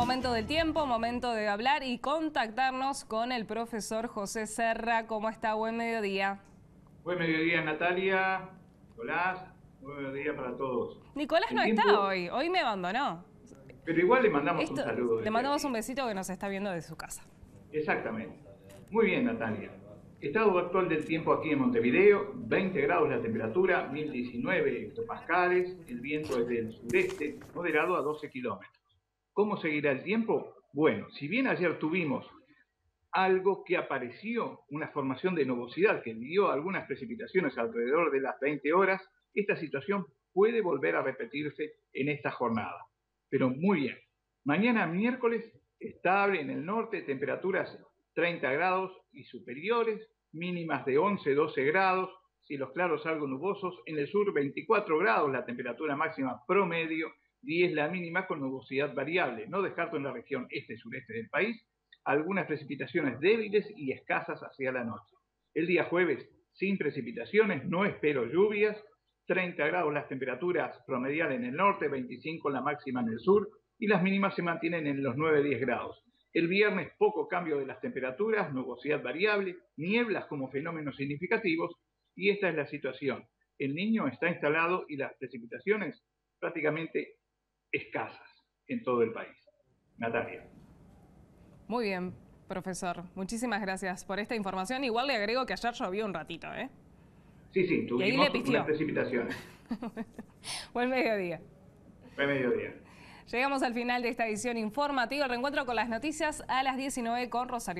Momento del tiempo, momento de hablar y contactarnos con el profesor José Serra. ¿Cómo está? Buen mediodía. Buen mediodía, Natalia. Nicolás. Buen mediodía para todos. Nicolás no está hoy. Hoy me abandonó. Pero igual le mandamos un saludo. Le mandamos un besito que nos está viendo de su casa. Exactamente. Muy bien, Natalia. Estado actual del tiempo aquí en Montevideo, 20 grados la temperatura, 1019 hectopascales, el viento es del sureste, moderado a 12 kilómetros. ¿Cómo seguirá el tiempo? Bueno, si bien ayer tuvimos algo que apareció, una formación de nubosidad que dio algunas precipitaciones alrededor de las 20 horas, esta situación puede volver a repetirse en esta jornada. Pero muy bien. Mañana miércoles, estable en el norte, temperaturas 30 grados y superiores, mínimas de 11-12 grados, cielos claros algo nubosos, en el sur 24 grados la temperatura máxima promedio, 10 la mínima con nubosidad variable. No descarto en la región este-sureste del país algunas precipitaciones débiles y escasas hacia la noche. El día jueves, sin precipitaciones, no espero lluvias, 30 grados las temperaturas promediales en el norte, 25 la máxima en el sur y las mínimas se mantienen en los 9-10 grados. El viernes poco cambio de las temperaturas, nubosidad variable, nieblas como fenómenos significativos y esta es la situación. El niño está instalado y las precipitaciones prácticamente escasas en todo el país. Natalia. Muy bien, profesor. Muchísimas gracias por esta información. Igual le agrego que ayer llovió un ratito, ¿eh? Sí, sí, tuvimos unas precipitaciones. Buen mediodía. Buen mediodía. Llegamos al final de esta edición informativa. El reencuentro con las noticias a las 19 con Rosario.